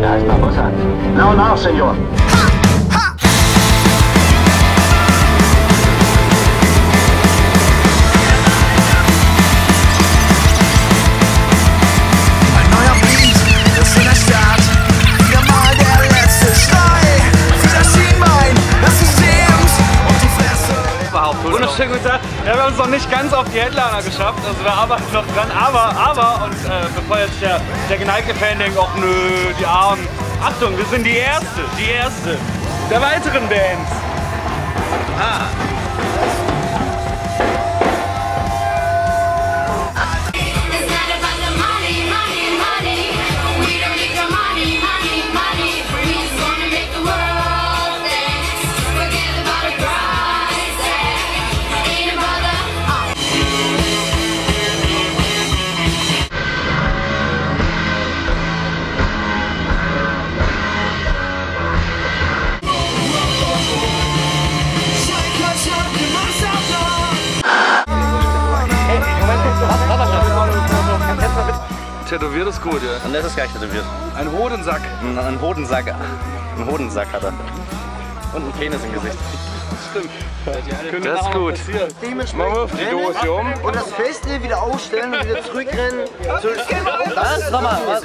Ya está pasando. No, no, señor. Wunderschönen guten Tag. Ja, wir haben es noch nicht ganz auf die Headliner geschafft, also wir arbeiten noch dran, aber, aber, und äh, bevor jetzt der, der geneigte Fan denkt, ach nö, die Armen. Achtung, wir sind die Erste, die Erste der weiteren Bands. It's Tätowiert ist gut, ja. Und das ist gleich tätowiert. Ein Hodensack. Ein, ein Hodensack. Ein Hodensack hat er. Und einen Penis im Gesicht. Das ist gut. Machen wir auf die Dose um. Und das Feste wieder ausstellen und wieder zurückrennen. So, Was? Nochmal. Was?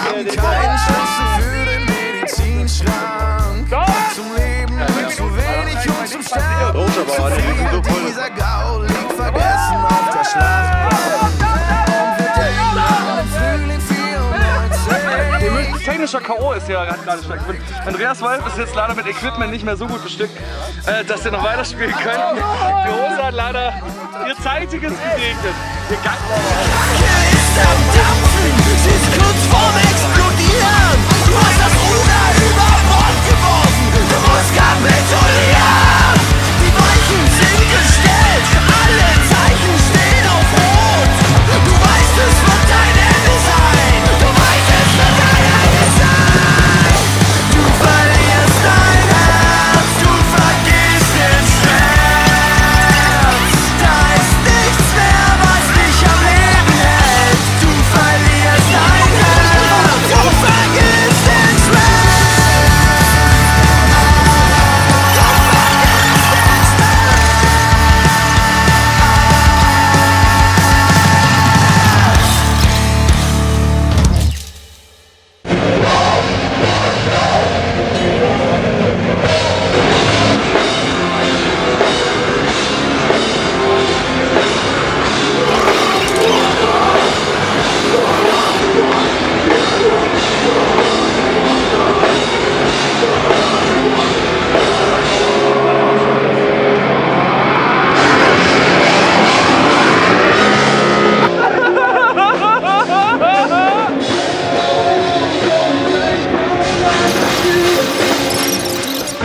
Keinen Schlüssel für den Medizinschrank. Zum Leben zu wenig und zum Sterben Technischer K.O. ist ja gerade stattgefunden. Andreas Wolf ist jetzt leider mit Equipment nicht mehr so gut bestückt, äh, dass sie noch weiterspielen können. Die Hose hat leider ihr zeitiges gesegnet. Ihr Gang ist am Dampfen, sie ist kurz vorm Explodieren. Du hast das Ruder über Bord geworfen, du musst kapitulieren.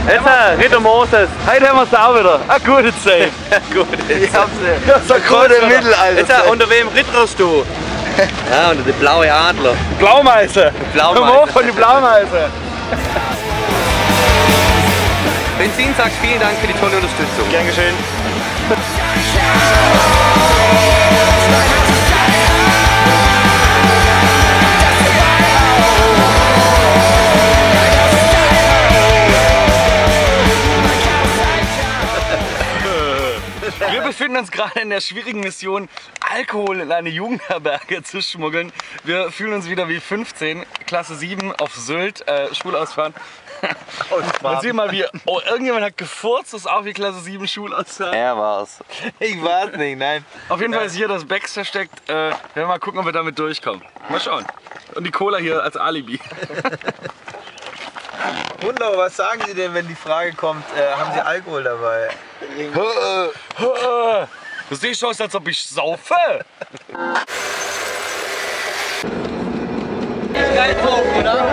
Jetzt, äh, Ritter Moses. Heute haben wir es auch wieder. Eine gute Zeit. Gut. Ich hab's ist ein Gute Mittelalter. Jetzt, äh, unter wem ritterst du? Ja, unter der blaue Adler. Blaumeise. Blaumeise. Komm hoch von die Blaumeise. Benzin sagt vielen Dank für die tolle Unterstützung. Gern geschehen. befinden uns gerade in der schwierigen Mission, Alkohol in eine Jugendherberge zu schmuggeln. Wir fühlen uns wieder wie 15, Klasse 7 auf Sylt, äh, Schulausfahren. Und sieh mal, wie, oh, irgendjemand hat gefurzt, das ist auch wie Klasse 7 Schulausfahren. Er war's. Ich weiß nicht, nein. Auf jeden Fall ist hier das Becks versteckt. Äh, wir werden mal gucken, ob wir damit durchkommen. Mal schauen. Und die Cola hier als Alibi. Wunderbar, was sagen Sie denn, wenn die Frage kommt, äh, haben Sie Alkohol dabei? Du siehst aus, als ob ich saufe. Geil drauf, oder?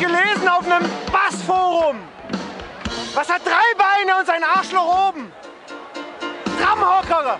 Gelesen auf einem Bassforum. Was hat drei Beine und sein Arschloch oben? Tramhocker.